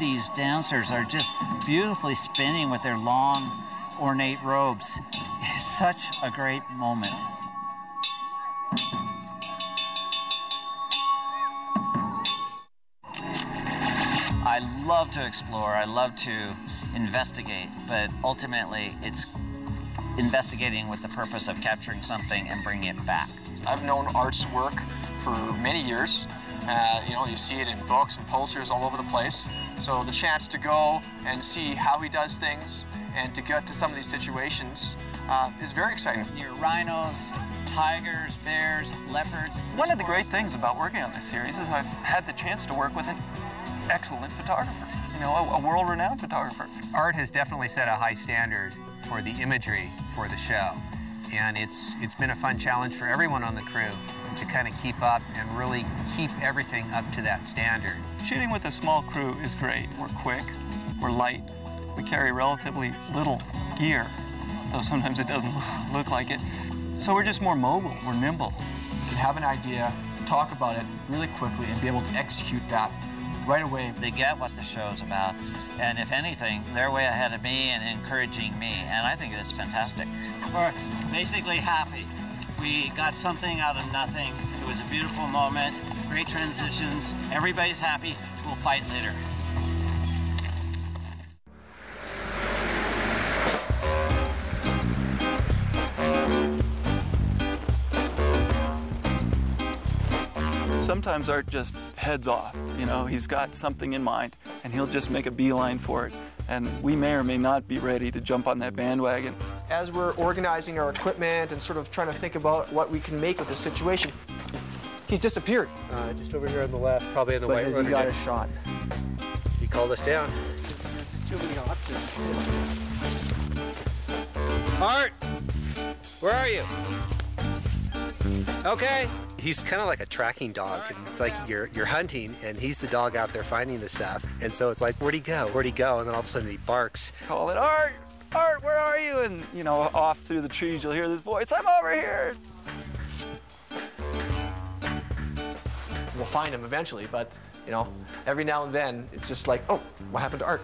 these dancers are just beautifully spinning with their long, ornate robes. It's such a great moment. I love to explore, I love to investigate, but ultimately it's investigating with the purpose of capturing something and bringing it back. I've known Art's work for many years. Uh, you know, you see it in books and posters all over the place. So the chance to go and see how he does things and to get to some of these situations uh, is very exciting. Your rhinos, tigers, bears, leopards. One of the great things about working on this series is I've had the chance to work with an excellent photographer, you know, a, a world-renowned photographer. Art has definitely set a high standard for the imagery for the show. And it's, it's been a fun challenge for everyone on the crew to kind of keep up and really keep everything up to that standard. Shooting with a small crew is great. We're quick, we're light, we carry relatively little gear, though sometimes it doesn't look like it. So we're just more mobile, we're nimble. You can have an idea, talk about it really quickly, and be able to execute that right away. They get what the show's about, and if anything, they're way ahead of me and encouraging me, and I think it's fantastic. We're basically happy. We got something out of nothing. It was a beautiful moment, great transitions. Everybody's happy. We'll fight later. Sometimes Art just heads off. You know, he's got something in mind, and he'll just make a beeline for it. And we may or may not be ready to jump on that bandwagon. As we're organizing our equipment and sort of trying to think about what we can make with this situation, he's disappeared. Uh, just over here on the left, probably in the But white has road. he got a shot? He called us down. Too many options. Art, where are you? Okay. He's kind of like a tracking dog. And it's like you're you're hunting, and he's the dog out there finding the stuff. And so it's like, where'd he go? Where'd he go? And then all of a sudden he barks. Call it, Art! Art, where are you? And, you know, off through the trees, you'll hear this voice, I'm over here! We'll find him eventually, but, you know, every now and then, it's just like, oh, what happened to Art?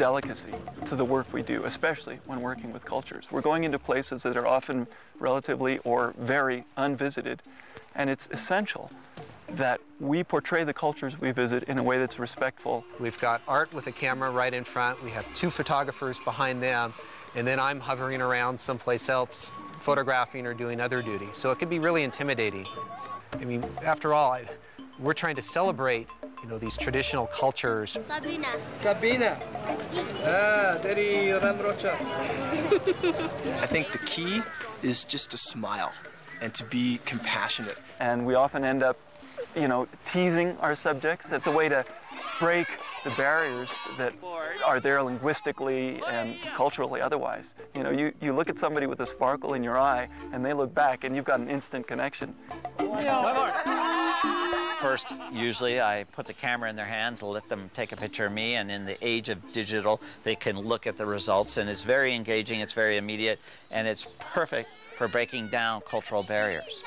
Delicacy to the work we do, especially when working with cultures. We're going into places that are often relatively or very unvisited, and it's essential that we portray the cultures we visit in a way that's respectful. We've got Art with a camera right in front. We have two photographers behind them. And then I'm hovering around someplace else, photographing or doing other duty. So it can be really intimidating. I mean, after all, I, we're trying to celebrate, you know, these traditional cultures. Sabrina. Sabina. Ah, dari Ramrocha. I think the key is just to smile and to be compassionate. And we often end up, you know, teasing our subjects. That's a way to break the barriers that are there linguistically and culturally otherwise. You know, you, you look at somebody with a sparkle in your eye and they look back and you've got an instant connection. First, usually I put the camera in their hands, let them take a picture of me, and in the age of digital, they can look at the results, and it's very engaging, it's very immediate, and it's perfect for breaking down cultural barriers.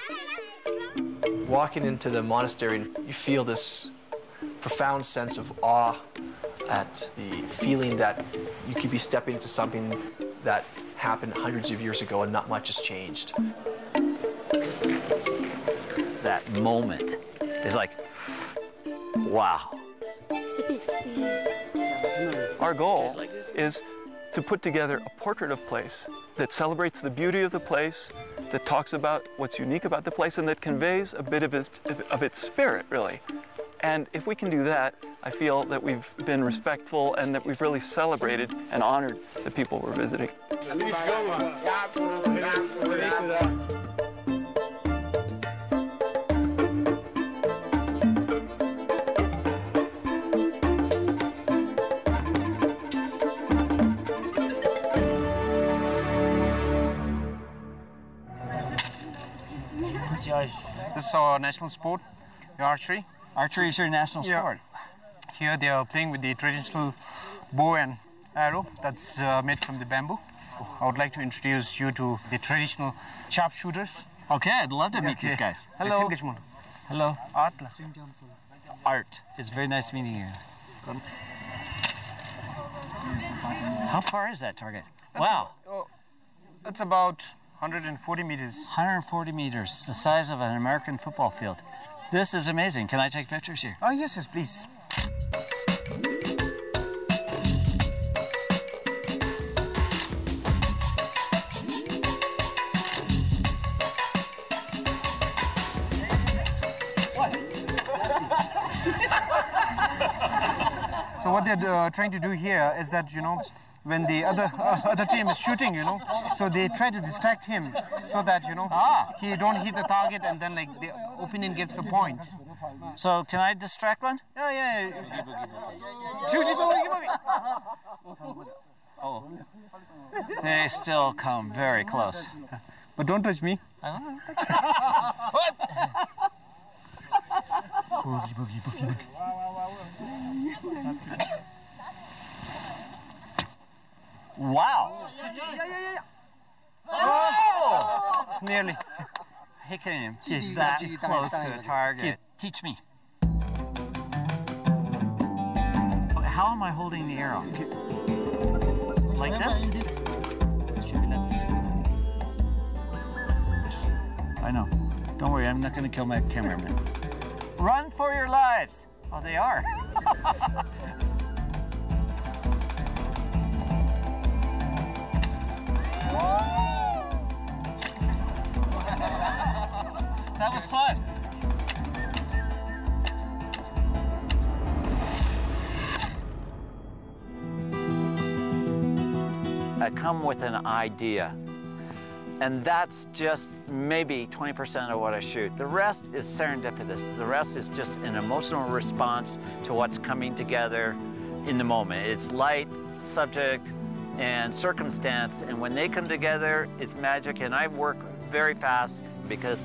Walking into the monastery, you feel this profound sense of awe at the feeling that you could be stepping into something that happened hundreds of years ago and not much has changed. That moment is like, wow. Our goal is to put together a portrait of place that celebrates the beauty of the place, that talks about what's unique about the place, and that conveys a bit of its, of its spirit, really. And if we can do that, I feel that we've been respectful and that we've really celebrated and honored the people we're visiting. This is our national sport, the archery. Archery is your national Yeah. sport. Here they are playing with the traditional bow and arrow that's uh, made from the bamboo. I would like to introduce you to the traditional sharpshooters. Okay, I'd love to meet these guys. Hello. Hello. Art. Art. It's very nice meeting you. How far is that target? Wow, That's about 140 meters. 140 meters, the size of an American football field. This is amazing. Can I take pictures here? Oh, yes, yes, please. So what they're uh, trying to do here is that you know, when the other uh, other team is shooting, you know, so they try to distract him so that you know he don't hit the target and then like the opponent gets a point. So can I distract one? Yeah, yeah. yeah. They still come very close. But don't touch me. Wow. Oh. Nearly. He came that close to the target. Teach me. How am I holding the arrow? Like this? I know. Don't worry, I'm not going to kill my cameraman. Run for your lives! Oh, they are. that was fun. I come with an idea. And that's just maybe 20% of what I shoot. The rest is serendipitous. The rest is just an emotional response to what's coming together in the moment. It's light, subject, and circumstance. And when they come together, it's magic. And I work very fast because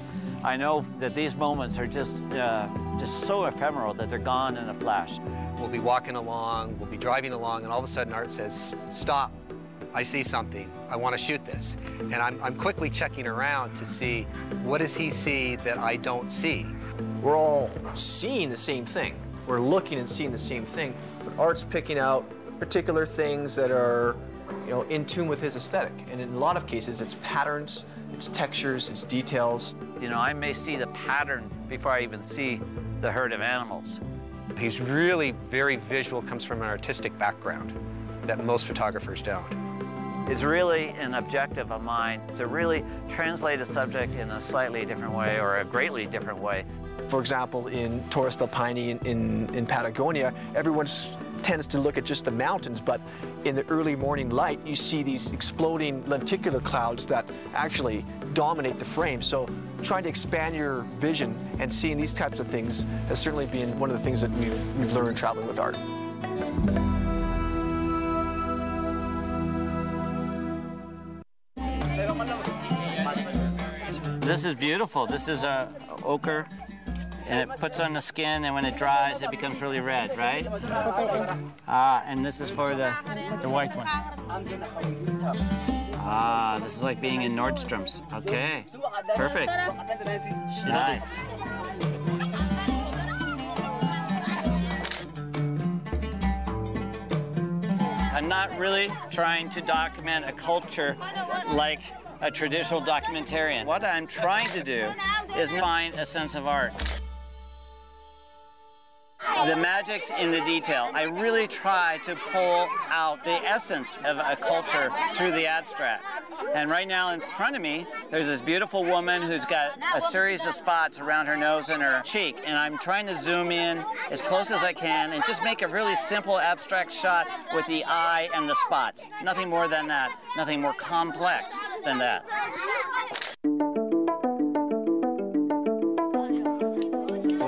I know that these moments are just, uh, just so ephemeral that they're gone in a flash. We'll be walking along, we'll be driving along, and all of a sudden Art says, stop, I see something, I want to shoot this. And I'm, I'm quickly checking around to see what does he see that I don't see. We're all seeing the same thing. We're looking and seeing the same thing, but Art's picking out particular things that are, you know, in tune with his aesthetic. And in a lot of cases, it's patterns, it's textures, it's details. You know, I may see the pattern before I even see the herd of animals. He's really very visual, comes from an artistic background that most photographers don't. Is really an objective of mine to really translate a subject in a slightly different way or a greatly different way. For example, in Torres del Paine in, in, in Patagonia, everyone tends to look at just the mountains, but in the early morning light, you see these exploding lenticular clouds that actually dominate the frame. So trying to expand your vision and seeing these types of things has certainly been one of the things that we've, learned traveling with art. This is beautiful. This is a ochre, and it puts on the skin, and when it dries, it becomes really red, right? Ah, and this is for the, the white one. Ah, this is like being in Nordstrom's. Okay, perfect. Nice. I'm not really trying to document a culture like a traditional documentarian. What I'm trying to do is find a sense of art. The magic's in the detail. I really try to pull out the essence of a culture through the abstract. And right now in front of me, there's this beautiful woman who's got a series of spots around her nose and her cheek. And I'm trying to zoom in as close as I can and just make a really simple abstract shot with the eye and the spots. Nothing more than that. Nothing more complex than that.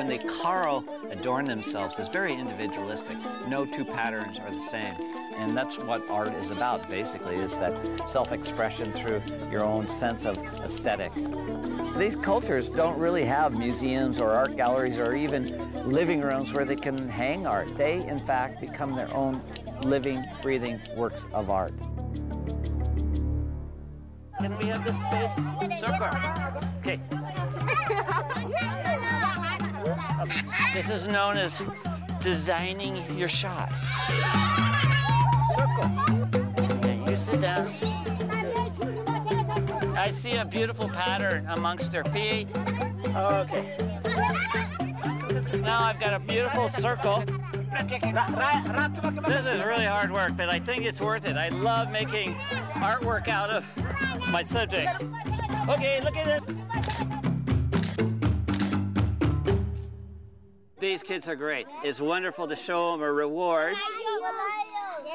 When they Karo adorn themselves, it's very individualistic. No two patterns are the same. And that's what art is about, basically, is that self-expression through your own sense of aesthetic. These cultures don't really have museums or art galleries or even living rooms where they can hang art. They, in fact, become their own living, breathing works of art. Can we have this space. Circle. Okay. This is known as designing your shot. Circle. Okay, you sit down. I see a beautiful pattern amongst their feet. Okay. Now I've got a beautiful circle. This is really hard work, but I think it's worth it. I love making artwork out of my subjects. Okay, look at it. These kids are great. It's wonderful to show them a reward.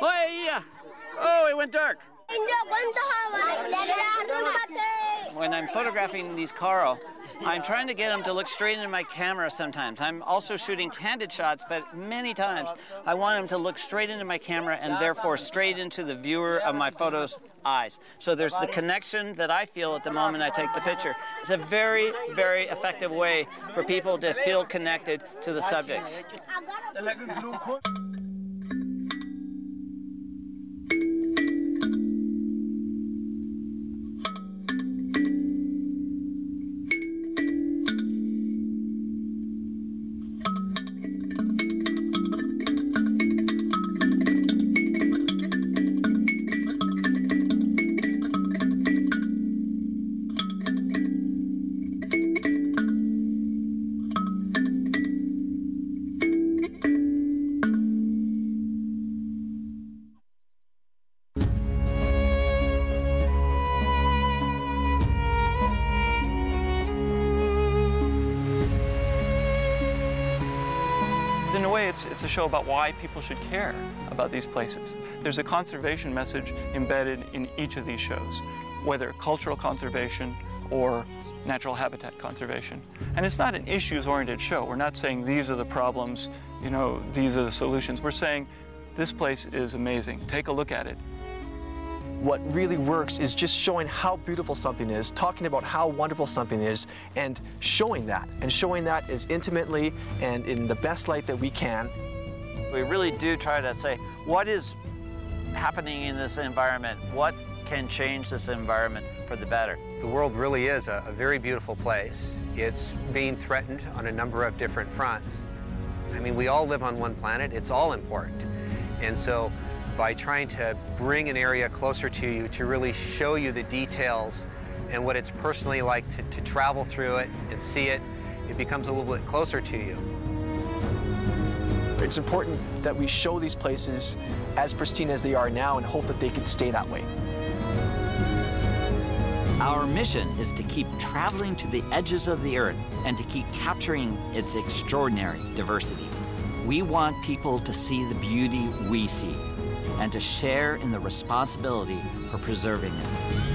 Oh, yeah. Oh, it went dark. When I'm photographing these Karo, I'm trying to get them to look straight into my camera sometimes. I'm also shooting candid shots, but many times I want them to look straight into my camera and therefore straight into the viewer of my photo's eyes. So there's the connection that I feel at the moment I take the picture. It's a very, very effective way for people to feel connected to the subjects. In a way, it's, it's a show about why people should care about these places. There's a conservation message embedded in each of these shows, whether cultural conservation or natural habitat conservation. And it's not an issues-oriented show. We're not saying these are the problems, you know, these are the solutions. We're saying this place is amazing. Take a look at it. What really works is just showing how beautiful something is, talking about how wonderful something is, and showing that, and showing that as intimately and in the best light that we can. We really do try to say what is happening in this environment, what can change this environment for the better. The world really is a, a very beautiful place. It's being threatened on a number of different fronts. I mean, we all live on one planet. It's all important. And so by trying to bring an area closer to you to really show you the details and what it's personally like to, to travel through it and see it, it becomes a little bit closer to you. It's important that we show these places as pristine as they are now and hope that they can stay that way. Our mission is to keep traveling to the edges of the earth and to keep capturing its extraordinary diversity. We want people to see the beauty we see and to share in the responsibility for preserving it.